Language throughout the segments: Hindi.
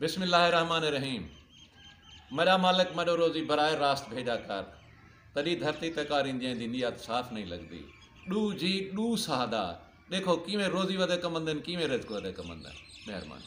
बिस्मिल्लाहमान रहीम मेरा मालिक मेरे रोज़ी बराए रास्त भेजा कर। तॾहिं धरती ते कारींदे दी नियत साफ़ नहीं लगती डू जी, डू सादा। देखो, किवें रोज़ी वधे कमंदन आहिनि किवें रिज़्क वधे कमंदा आहिनि महिरबानी।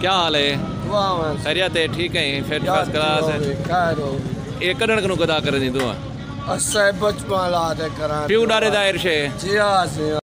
क्या हाल है? खैरियत है ठीक है फिर फ़र्स्ट क्लास है। एक करण कनु कदा कर दी दुआ। असे बचपन लाते करा। प्यू डारे दायर शे जी हाँ।